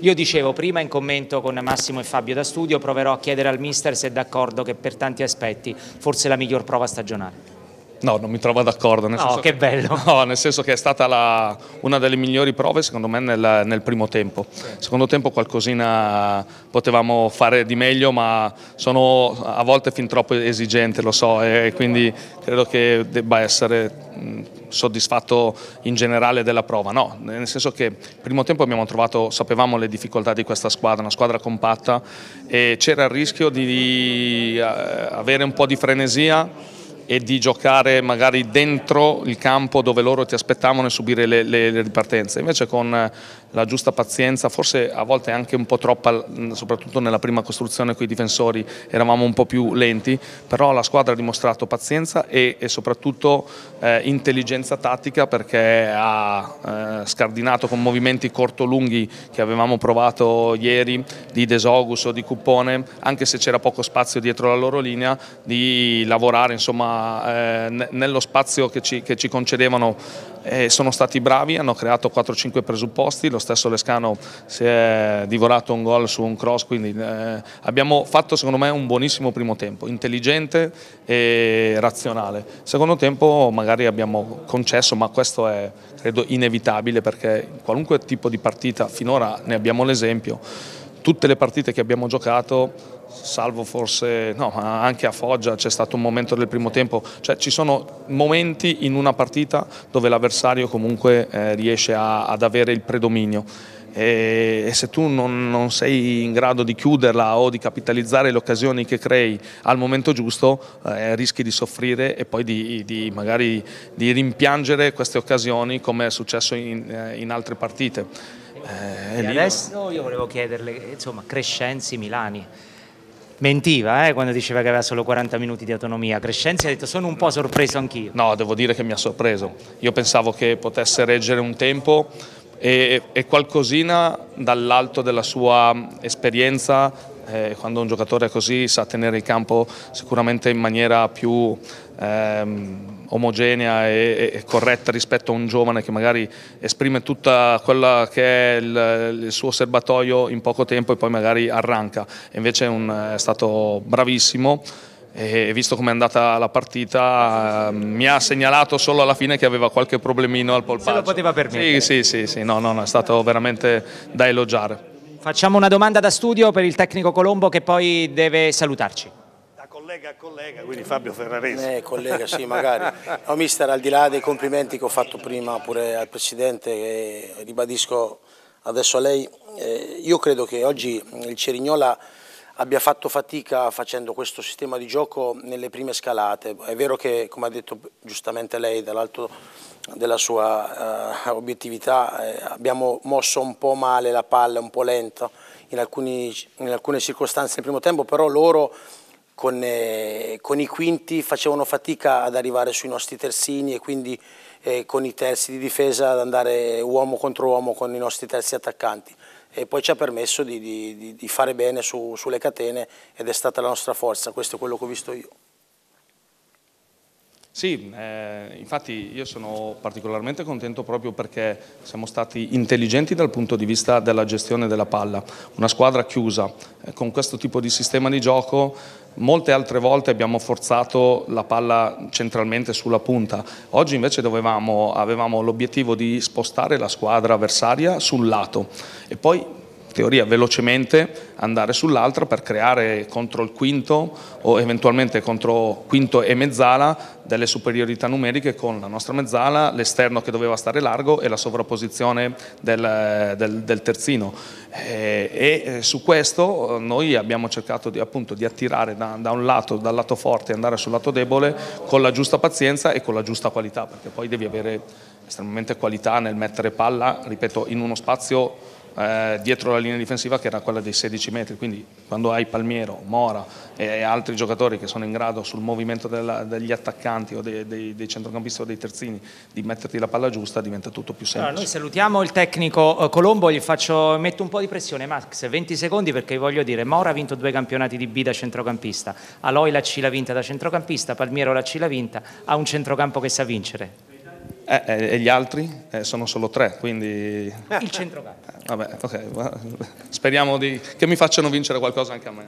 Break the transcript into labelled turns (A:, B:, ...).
A: Io dicevo prima in commento con Massimo e Fabio da studio proverò a chiedere al mister se è d'accordo che per tanti aspetti forse la miglior prova stagionale.
B: No, non mi trovo d'accordo.
A: No, che, che bello.
B: No, nel senso che è stata la, una delle migliori prove secondo me nel, nel primo tempo. Secondo tempo qualcosina potevamo fare di meglio, ma sono a volte fin troppo esigente, lo so, e quindi credo che debba essere soddisfatto in generale della prova. No, nel senso che nel primo tempo abbiamo trovato, sapevamo le difficoltà di questa squadra, una squadra compatta e c'era il rischio di eh, avere un po' di frenesia e di giocare magari dentro il campo dove loro ti aspettavano e subire le, le, le ripartenze. Invece con eh, la giusta pazienza, forse a volte anche un po' troppa, soprattutto nella prima costruzione con i difensori eravamo un po' più lenti, però la squadra ha dimostrato pazienza e, e soprattutto eh, intelligenza tattica perché ha eh, scardinato con movimenti corto-lunghi che avevamo provato ieri di Desogus o di Cuppone, anche se c'era poco spazio dietro la loro linea, di lavorare insomma eh, nello spazio che ci, che ci concedevano. Eh, sono stati bravi, hanno creato 4-5 presupposti, lo stesso Lescano si è divorato un gol su un cross, quindi eh, abbiamo fatto secondo me un buonissimo primo tempo, intelligente e razionale. Secondo tempo magari abbiamo concesso, ma questo è credo inevitabile perché qualunque tipo di partita finora ne abbiamo l'esempio, tutte le partite che abbiamo giocato salvo forse, no, anche a Foggia c'è stato un momento del primo tempo, cioè ci sono momenti in una partita dove l'avversario comunque eh, riesce a, ad avere il predominio e, se tu non, non, sei in grado di chiuderla o di capitalizzare le occasioni che crei al momento giusto eh, rischi di soffrire e poi di, di, magari di rimpiangere queste occasioni come è successo in, eh, in altre partite.
A: Eh, adesso io volevo chiederle, insomma, Crescenzi, Milani, mentiva eh, quando diceva che aveva solo 40 minuti di autonomia. Crescenzi ha detto sono un po' sorpreso anch'io.
B: No, devo dire che mi ha sorpreso. Io pensavo che potesse reggere un tempo e, e qualcosina dall'alto della sua esperienza, eh, quando un giocatore così sa tenere il campo sicuramente in maniera più ehm, omogenea e, e, corretta rispetto a un giovane che magari esprime tutta quella che è il, il suo serbatoio in poco tempo e poi magari arranca. Invece è, un, è stato bravissimo e visto come è andata la partita mi ha segnalato solo alla fine che aveva qualche problemino al polpaccio. Se
A: lo poteva permettere.
B: Sì, sì, sì, sì. No, no, no, è stato veramente da elogiare.
A: Facciamo una domanda da studio per il tecnico Colombo che poi deve salutarci
C: collega a collega, quindi Fabio Ferrarese.
D: Eh, collega, sì, magari. No, mister, al di là dei complimenti che ho fatto prima pure al Presidente, che ribadisco adesso a lei, eh, io credo che oggi il Cerignola abbia fatto fatica facendo questo sistema di gioco nelle prime scalate. È vero che, come ha detto giustamente lei, dall'alto della sua uh, obiettività, eh, abbiamo mosso un po' male la palla, un po' lenta in, alcuni, in alcune circostanze nel primo tempo, però loro con, eh, con, i quinti facevano fatica ad arrivare sui nostri terzini e quindi eh, con i terzi di difesa ad andare uomo contro uomo con i nostri terzi attaccanti e poi ci ha permesso di, di, di fare bene su, sulle catene ed è stata la nostra forza, questo è quello che ho visto io.
B: Sì, eh, infatti io sono particolarmente contento proprio perché siamo stati intelligenti dal punto di vista della gestione della palla. Una squadra chiusa, eh, con questo tipo di sistema di gioco molte altre volte abbiamo forzato la palla centralmente sulla punta. Oggi invece dovevamo, avevamo l'obiettivo di spostare la squadra avversaria sul lato e poi teoria velocemente andare sull'altra per creare contro il quinto o eventualmente contro quinto e mezzala delle superiorità numeriche con la nostra mezzala, l'esterno che doveva stare largo e la sovrapposizione del, del, del terzino. E, e, su questo noi abbiamo cercato di, appunto, di attirare da, da, un lato, dal lato forte e andare sul lato debole con la giusta pazienza e con la giusta qualità, perché poi devi avere estremamente qualità nel mettere palla, ripeto, in uno spazio eh, dietro la linea difensiva che era quella dei 16 metri, quindi quando hai Palmiero, Mora e altri giocatori che sono in grado sul movimento della, degli attaccanti o dei, dei, dei, centrocampisti o dei terzini di metterti la palla giusta diventa tutto più semplice.
A: Allora, noi salutiamo il tecnico eh, Colombo, gli faccio, metto un po' di pressione Max, 20 secondi perché voglio dire, Mora ha vinto due campionati di B da centrocampista, Aloi la C l'ha vinta da centrocampista, Palmiero la C l'ha vinta, ha un centrocampo che sa vincere.
B: Eh, eh, e gli altri? Eh, sono solo tre, quindi...
A: Il centrocampo.
B: Vabbè, ok, speriamo di... che mi facciano vincere qualcosa anche a me.